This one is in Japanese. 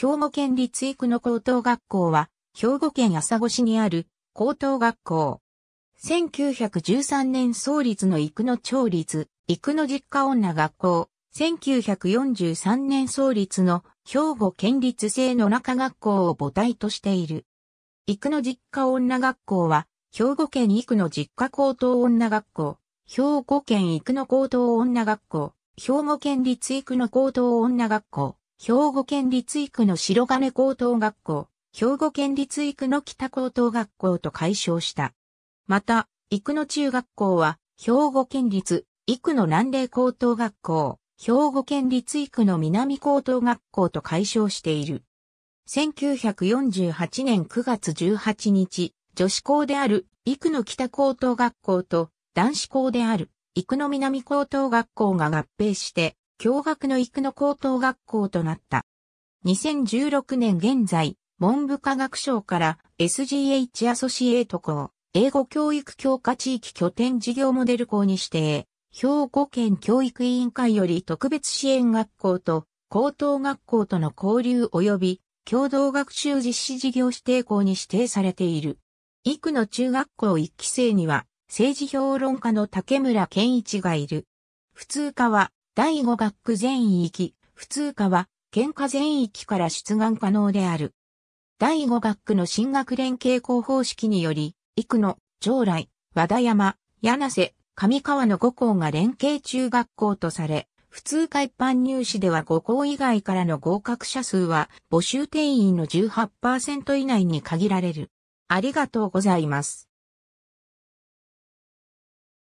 兵庫県立生野高等学校は、兵庫県朝来市にある高等学校。1913年創立の生野町立、生野実家女学校。1943年創立の兵庫県立生野中学校を母体としている。生野実家女学校は、兵庫県生野実家高等女学校、兵庫県生野高等女学校、兵庫県立生野高等女学校、兵庫県立生野白金高等学校、兵庫県立生野北高等学校と改称した。また、生野中学校は、兵庫県立生野南霊高等学校、兵庫県立生野南高等学校と改称している。1948年9月18日、女子校である生野北高等学校と男子校である生野南高等学校が合併して、共学の生野高等学校となった。2016年現在、文部科学省から SGH アソシエイト校、英語教育強化地域拠点事業モデル校に指定、兵庫県教育委員会より特別支援学校と高等学校との交流及び共同学習実施事業指定校に指定されている。幾の中学校1期生には政治評論家の竹村健一がいる。普通科は第5学区全域、普通科は県下全域から出願可能である。第5学区の進学連携校方式により、幾野、将来、和田山、柳瀬、上川の5校が連携中学校とされ、普通科一般入試では5校以外からの合格者数は募集定員の18%以内に限られる。ありがとうございます。